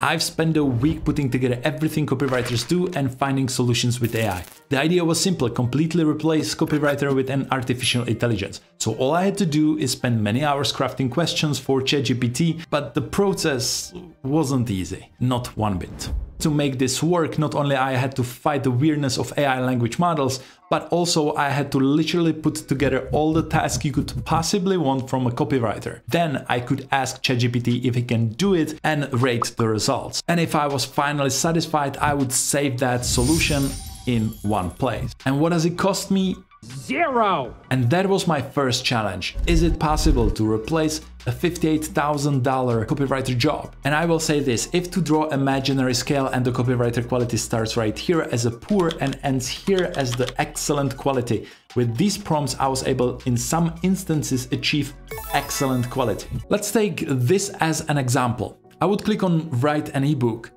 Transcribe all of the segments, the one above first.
I've spent a week putting together everything copywriters do and finding solutions with AI. The idea was simple, completely replace copywriter with an artificial intelligence. So all I had to do is spend many hours crafting questions for ChatGPT, but the process wasn't easy, not one bit. To make this work, not only I had to fight the weirdness of AI language models, but also I had to literally put together all the tasks you could possibly want from a copywriter. Then I could ask ChatGPT if he can do it and rate the results. And if I was finally satisfied, I would save that solution in one place. And what does it cost me? Zero! And that was my first challenge. Is it possible to replace a $58,000 copywriter job? And I will say this, if to draw imaginary scale and the copywriter quality starts right here as a poor and ends here as the excellent quality, with these prompts I was able in some instances achieve excellent quality. Let's take this as an example. I would click on write an ebook,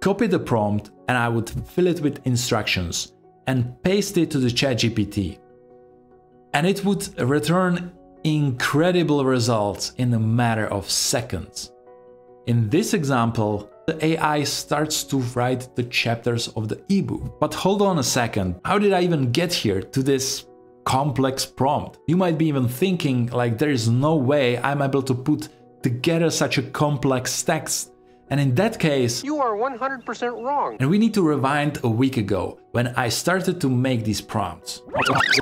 copy the prompt and I would fill it with instructions and paste it to the ChatGPT. And it would return incredible results in a matter of seconds. In this example, the AI starts to write the chapters of the ebook. But hold on a second, how did I even get here to this complex prompt? You might be even thinking like there is no way I'm able to put together such a complex text and in that case, you are 100% wrong. And we need to rewind a week ago when I started to make these prompts.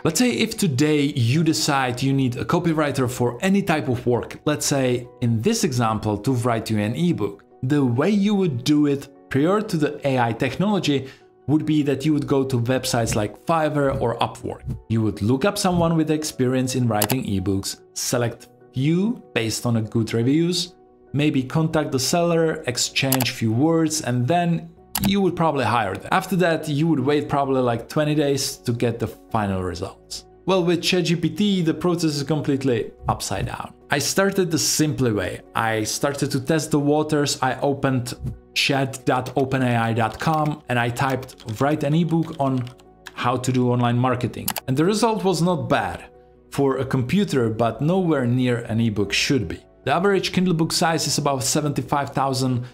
Let's say if today you decide you need a copywriter for any type of work, let's say in this example to write you an ebook, the way you would do it prior to the AI technology would be that you would go to websites like Fiverr or Upwork. You would look up someone with experience in writing ebooks, select few based on a good reviews, maybe contact the seller, exchange few words, and then you would probably hire them. After that, you would wait probably like 20 days to get the final results. Well, with ChatGPT, the process is completely upside down. I started the simple way. I started to test the waters. I opened chat.openai.com and I typed write an ebook on how to do online marketing. And the result was not bad for a computer, but nowhere near an ebook should be. The average Kindle book size is about 75,000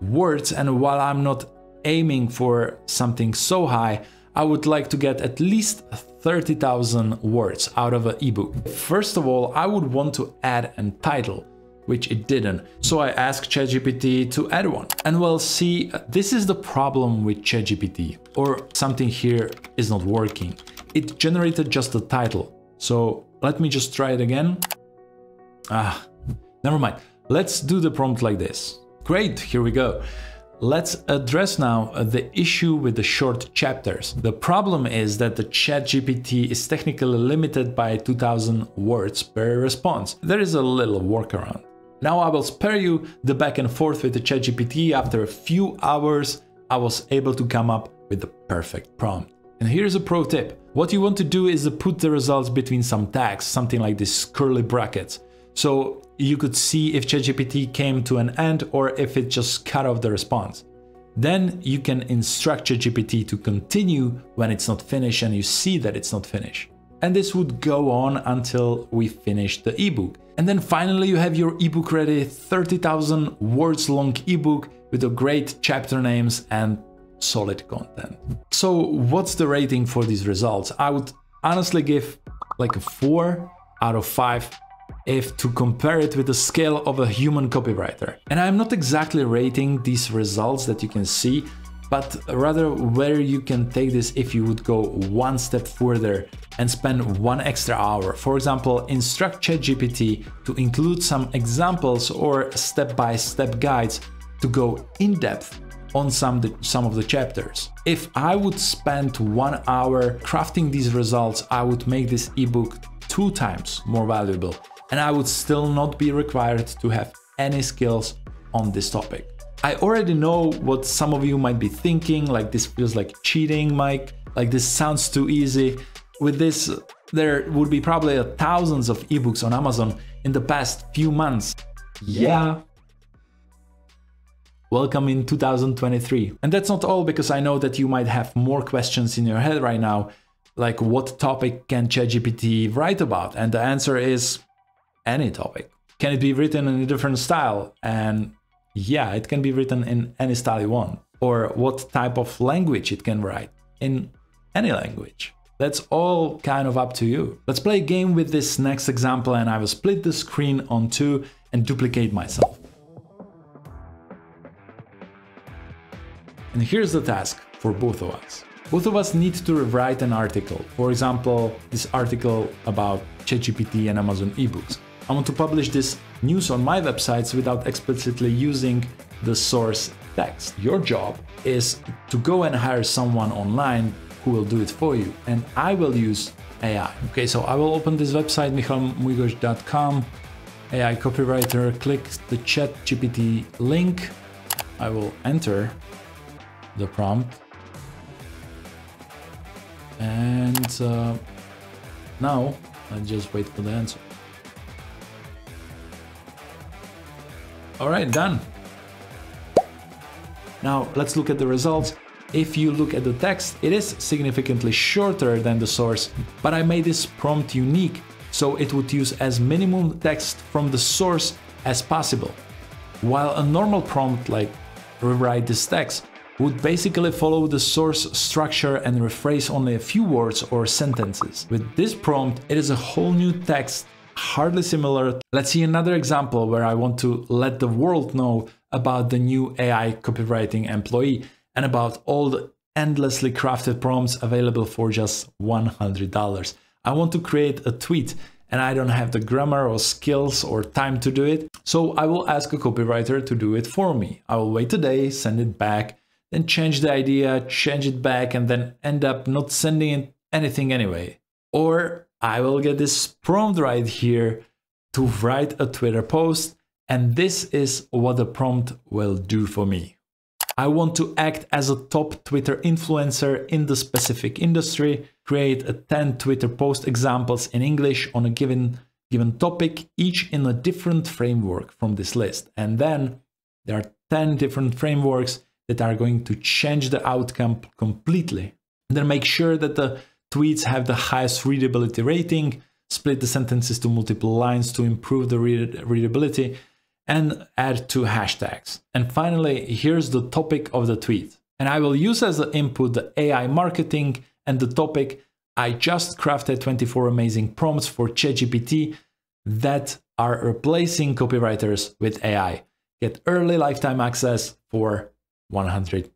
words, and while I'm not aiming for something so high, I would like to get at least 30,000 words out of an ebook. First of all, I would want to add a title, which it didn't. So I asked ChatGPT to add one. And well, see, this is the problem with ChatGPT, or something here is not working. It generated just the title. So let me just try it again. Ah, Never mind. Let's do the prompt like this. Great, here we go. Let's address now uh, the issue with the short chapters. The problem is that the ChatGPT is technically limited by 2000 words per response. There is a little workaround. Now I will spare you the back and forth with the ChatGPT. After a few hours, I was able to come up with the perfect prompt. And here's a pro tip. What you want to do is put the results between some tags, something like this curly brackets. So you could see if ChatGPT came to an end or if it just cut off the response. Then you can instruct ChatGPT to continue when it's not finished and you see that it's not finished. And this would go on until we finish the ebook. And then finally you have your ebook ready, 30,000 words long ebook with a great chapter names and solid content. So what's the rating for these results? I would honestly give like a 4 out of 5 if to compare it with the scale of a human copywriter. And I'm not exactly rating these results that you can see, but rather where you can take this if you would go one step further and spend one extra hour. For example, instruct ChatGPT to include some examples or step-by-step -step guides to go in depth on some, some of the chapters. If I would spend one hour crafting these results, I would make this ebook two times more valuable and I would still not be required to have any skills on this topic. I already know what some of you might be thinking, like this feels like cheating, Mike, like this sounds too easy. With this, there would be probably thousands of ebooks on Amazon in the past few months. Yeah. Welcome in 2023. And that's not all because I know that you might have more questions in your head right now, like what topic can ChatGPT write about? And the answer is any topic. Can it be written in a different style? And Yeah, it can be written in any style you want. Or what type of language it can write in any language. That's all kind of up to you. Let's play a game with this next example and I will split the screen on two and duplicate myself. And here's the task for both of us. Both of us need to rewrite an article. For example, this article about ChatGPT and Amazon ebooks. I want to publish this news on my websites without explicitly using the source text. Your job is to go and hire someone online who will do it for you. And I will use AI. Okay, so I will open this website, michalmujgos.com, AI copywriter, click the chat GPT link. I will enter the prompt. And uh, now I just wait for the answer. All right, done. Now let's look at the results. If you look at the text, it is significantly shorter than the source, but I made this prompt unique, so it would use as minimum text from the source as possible. While a normal prompt like rewrite this text would basically follow the source structure and rephrase only a few words or sentences. With this prompt, it is a whole new text, hardly similar. Let's see another example where I want to let the world know about the new AI copywriting employee and about all the endlessly crafted prompts available for just $100. I want to create a tweet and I don't have the grammar or skills or time to do it. So I will ask a copywriter to do it for me. I will wait a day, send it back, then change the idea, change it back, and then end up not sending anything anyway. Or I will get this prompt right here to write a Twitter post, and this is what the prompt will do for me. I want to act as a top Twitter influencer in the specific industry, create a 10 Twitter post examples in English on a given given topic, each in a different framework from this list. And then there are 10 different frameworks that are going to change the outcome completely. And then make sure that the tweets have the highest readability rating, split the sentences to multiple lines to improve the read readability, and add two hashtags. And finally, here's the topic of the tweet. And I will use as the input the AI marketing and the topic. I just crafted 24 amazing prompts for ChatGPT that are replacing copywriters with AI. Get early lifetime access for $100.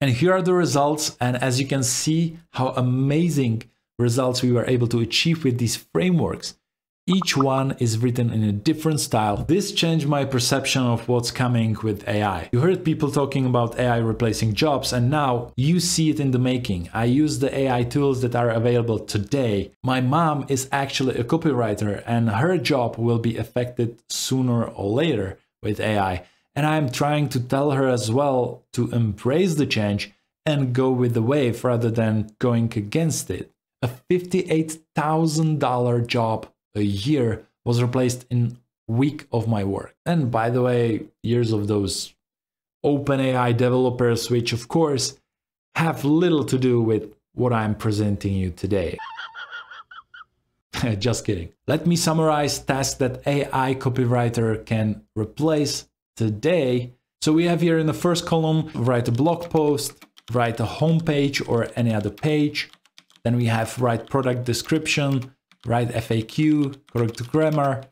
And here are the results. And as you can see, how amazing results we were able to achieve with these frameworks. Each one is written in a different style. This changed my perception of what's coming with AI. You heard people talking about AI replacing jobs and now you see it in the making. I use the AI tools that are available today. My mom is actually a copywriter and her job will be affected sooner or later with AI. And I'm trying to tell her as well to embrace the change and go with the wave rather than going against it. A $58,000 job a year was replaced in week of my work. And by the way, years of those OpenAI developers, which of course have little to do with what I'm presenting you today. Just kidding. Let me summarize tasks that AI copywriter can replace today. So we have here in the first column, write a blog post, write a homepage or any other page. Then we have write product description, write FAQ, correct grammar,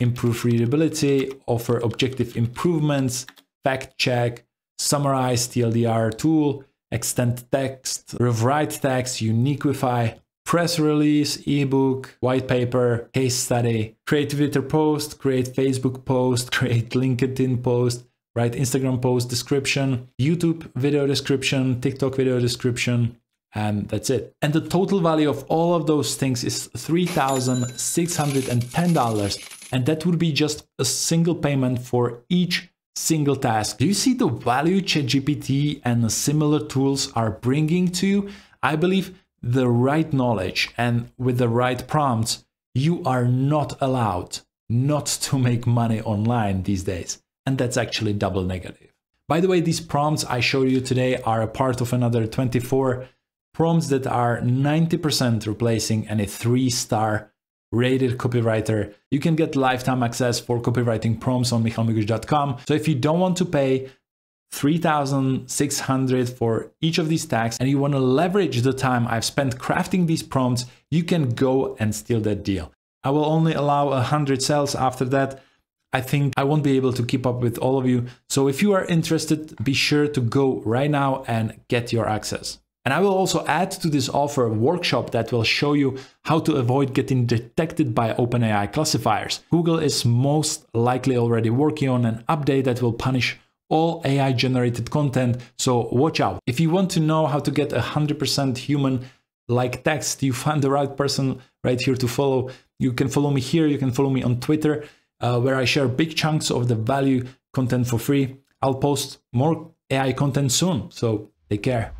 improve readability, offer objective improvements, fact check, summarize TLDR tool, extend text, rewrite text, uniqueify, press release, ebook, white paper, case study, create Twitter post, create Facebook post, create LinkedIn post, write Instagram post description, YouTube video description, TikTok video description, and that's it. And the total value of all of those things is $3,610 and that would be just a single payment for each single task. Do you see the value ChatGPT and similar tools are bringing to you? I believe the right knowledge and with the right prompts, you are not allowed not to make money online these days. And that's actually double negative. By the way, these prompts I showed you today are a part of another 24 prompts that are 90% replacing any three star rated copywriter. You can get lifetime access for copywriting prompts on michalmujgos.com. So if you don't want to pay 3600 for each of these tags and you want to leverage the time I've spent crafting these prompts, you can go and steal that deal. I will only allow 100 sales after that. I think I won't be able to keep up with all of you. So if you are interested, be sure to go right now and get your access. And I will also add to this offer a workshop that will show you how to avoid getting detected by OpenAI classifiers. Google is most likely already working on an update that will punish all AI generated content, so watch out. If you want to know how to get 100% human like text, you find the right person right here to follow. You can follow me here, you can follow me on Twitter, uh, where I share big chunks of the value content for free. I'll post more AI content soon, so take care.